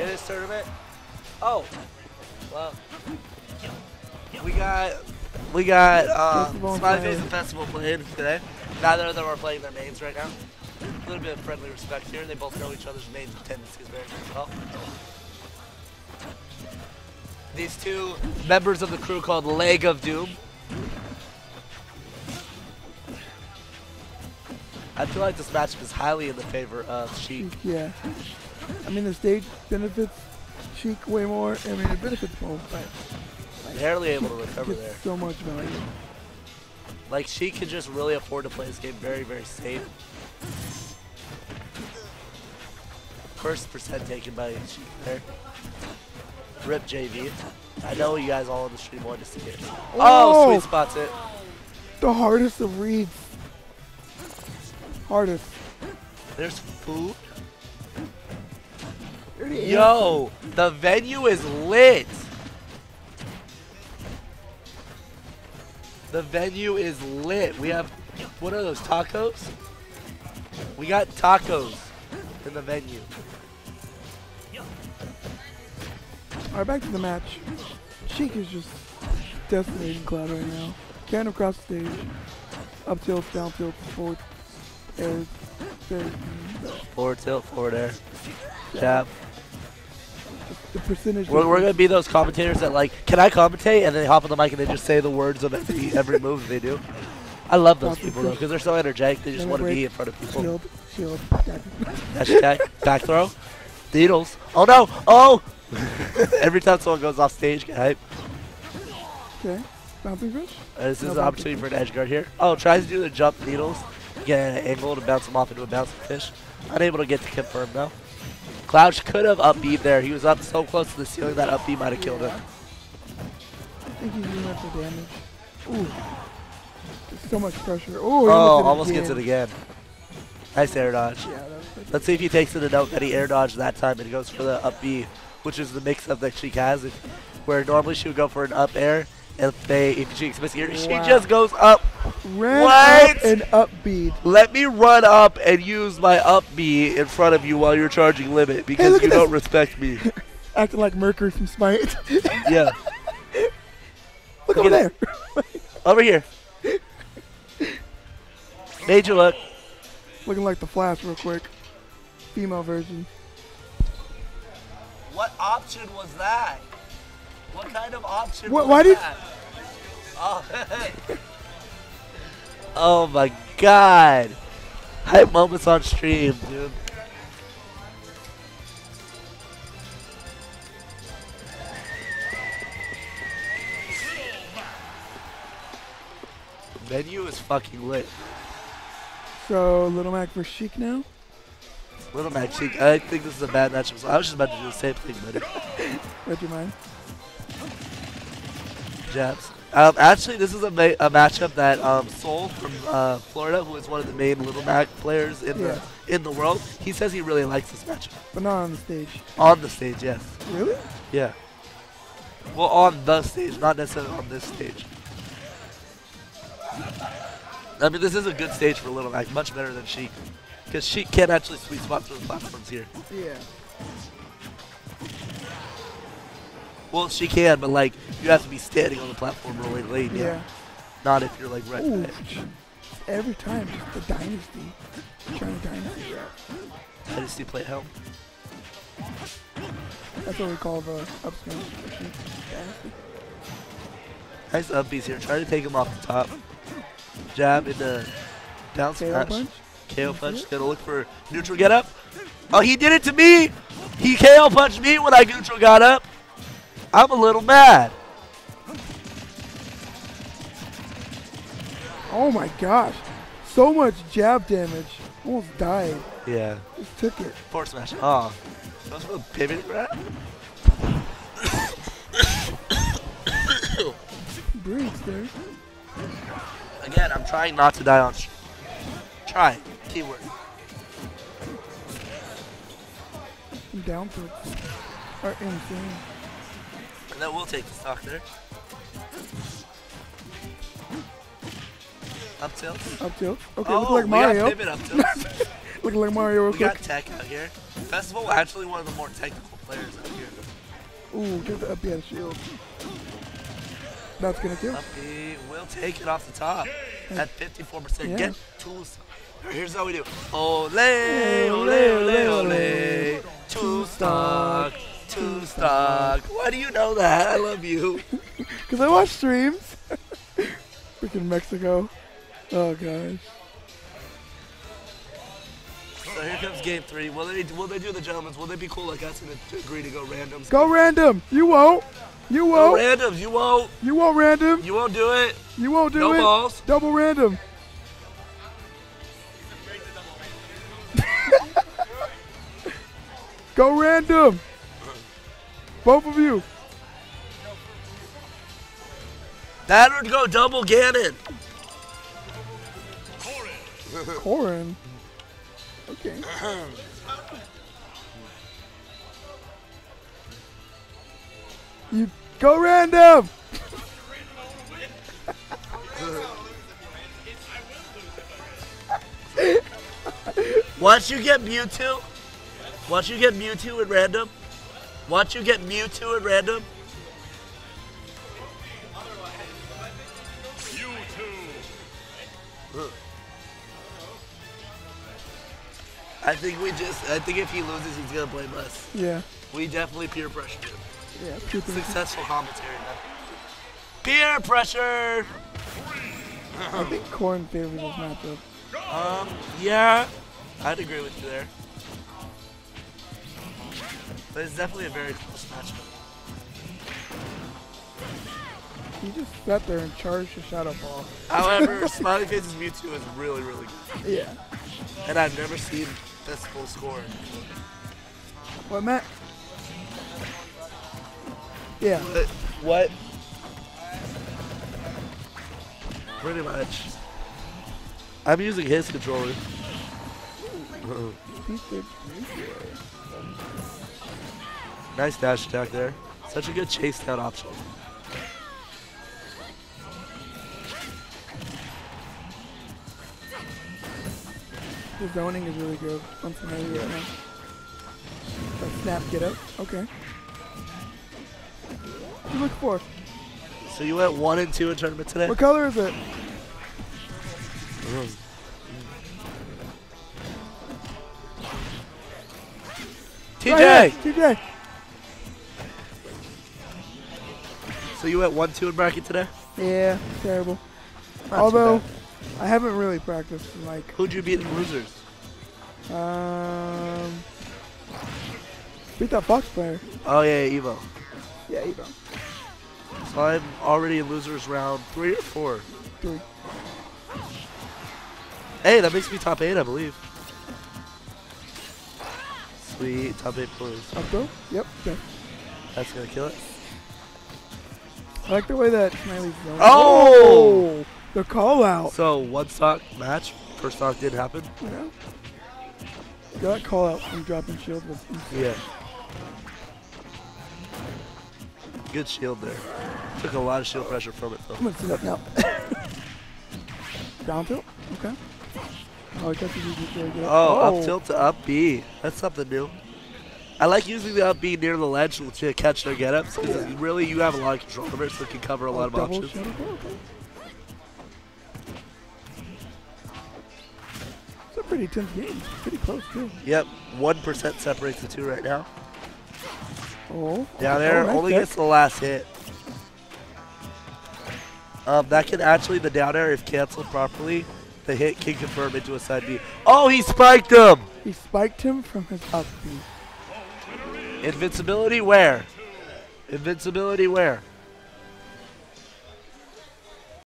in this tournament. Oh, well, we got we got uh, Smiley. Face and Festival playing today. Neither of them are playing their mains right now. A little bit of friendly respect here. They both know each other's mains and tendencies very, very well. These two members of the crew called Leg of Doom. I feel like this matchup is highly in the favor of Sheik. Yeah. I mean, the stage benefits Sheik way more. I mean, it benefits both, but Barely able to recover there. so much value. Like Sheik can just really afford to play this game very, very safe. First percent taken by Sheik there. Rip JV. I know you guys all on the stream wanted to see it. Oh, Oh! sweet spots it. The hardest of reads. Hardest. There's food. There it is. Yo, the venue is lit. The venue is lit. We have, what are those, tacos? We got tacos in the venue. All right, back to the match. Sheik is just decimating Cloud right now. Can't across the stage. Up tilt, down tilt, forward, air, Forward tilt, forward air. Jab. the percentage. We're, we're gonna be those commentators that like, can I commentate? And then they hop on the mic and they just say the words of every, every move they do. I love those people though, because they're so energetic. They just want to be in front of people. Shield, shield, dagger. Hashtag back throw. Needles. Oh no! Oh! Every time someone goes off stage, get hype. Okay, bouncing fish. Uh, This is an bouncing opportunity for an edge guard here. Oh, tries to do the jump needles. Get an angle to bounce him off into a bouncing fish. Unable to get to confirm though. Cloud could have up B there. He was up so close to the ceiling that up B might have killed him. I think he's that for damage. Ooh. There's so much pressure. Ooh, Oh, almost, gets it again. Nice air dodge. Yeah. Let's see if he takes it a note that he air dodged that time and he goes for the up B, which is the mix up that she has. If, where normally she would go for an up air, if they if she here, she Wow. just goes up. Ran What? up and up bead. Let me run up and use my up B in front of you while you're charging limit because look you don't this. respect me. Acting like Mercury from Smite. yeah, Look Look over there. over here. Major look. Looking like the Flash real quick. Female version. What option was that? What kind of option What- was why did- that? Oh. Oh my god. Hype moments on stream, dude. Menu is fucking lit. So Little Mac for Sheik now. Little Mac Sheik, I think this is a bad matchup. So I was just about to do the same thing, but Read your mind. jabs. Um, actually, this is a, ma- a matchup that um, Soul from uh, Florida, who is one of the main Little Mac players in Yeah. the in the world, he says he really likes this matchup But not on the stage. on the stage. Yes, Really? yeah. Well, on the stage, not necessarily on this stage. I mean, this is a good stage for Little Mac, much better than Sheik, because Sheik can't actually sweet spot through the platforms here. Yeah. Well, she can, but like you have to be standing on the platform really late. Yeah. Not if you're like red. Ooh. Every time, the dynasty. Trying to dynasty. See play helm. That's what we call the Sheik. Dynasty. Nice upbeats here. Trying to take him off the top. Jab into down KO smash. punch. KO punch. Gonna look for neutral get up. Oh, he did it to me. He KO punched me when I neutral got up. I'm a little mad. Oh my gosh. So much jab damage. Almost died. Yeah. Just took it. Force smash. Oh. That's for the pivot grab. Breathe there. Again, I'm trying not to die on. Try. Keyword. And down tilts are insane. And then we'll take the stock there. Up tilt. Up tilt. Okay, oh, look like we Mario. got pivot up tilt. Look like Mario real we quick. got tech out here. Festival actually one of the more technical players out here. Ooh, get the up yeah, shield. That's gonna kill. Uppy will take it off the top at 54%. Yeah. Get tools. Here's how we do. Ole, ole, ole, ole. Two stock, two. Why do you know that? I love you. Cause I watch streams. Freaking Mexico. Oh gosh. So here comes game three. Will they will they do the gentlemen's? Will they be cool like us and agree to go randoms? Go random. You won't. You won't. randoms. You won't. you won't random. You won't do it. You won't do no it. balls. Double random. Go random. Both of you. That would go double Ganon. Corrin. Okay. You go random. Once you get Mewtwo, once you get Mewtwo at random, once you get Mewtwo at random, I think we just, I think if he loses, he's gonna blame us. Yeah. We definitely peer pressure him. Yeah. things. Successful commentary, man. Peer pressure! I think Corrin favors this matchup. Um, yeah, I'd agree with you there. But it's definitely a very close matchup. He just sat there and charged the Shadow Ball. However, Smiley Face's Mewtwo is really, really good. Yeah. And I've never seen this full score. What, Matt? Yeah. But what? Pretty much. I'm using his controller. Nice dash attack there. Such a good chase down option. The zoning is really good. I'm familiar right now. A snap get up. Okay. What you look for? So you went one and two in tournament today? What color is it? TJ! Right. Oh, TJ. So you went one two in bracket today? Yeah, terrible. Not Although. I haven't really practiced in like, who'd you beat in losers? um, beat that Fox player. Oh yeah, Evo. Yeah, Evo. So I'm already in losers round three or four. Three. Hey, that makes me top eight, I believe. Sweet, top eight please. Up throw? Yep. Okay. That's gonna kill it. I like the way that Smiley's going. Oh! oh! The call out. So one stock match, first stock did happen. Yeah. That call out from dropping shield was insane. Yeah. Good shield there. Took a lot of shield pressure from it I'm though. gonna sit up now. Down tilt? Okay. Oh, I you get oh, up. Oh, up tilt to up B. That's something new. I like using the up B near the ledge to catch their get ups because really you have a lot of control over it, so it can cover a lot of Oh, options. shadow ball, okay. It's a pretty tense game. Pretty close too. Yep, one percent separates the two right now. Oh. Down oh, there, nice only catch. gets the last hit. Um, that can actually the down air if canceled properly, the hit can confirm into a side B. Oh, he spiked him! He spiked him from his up B. Invincibility where? Invincibility where?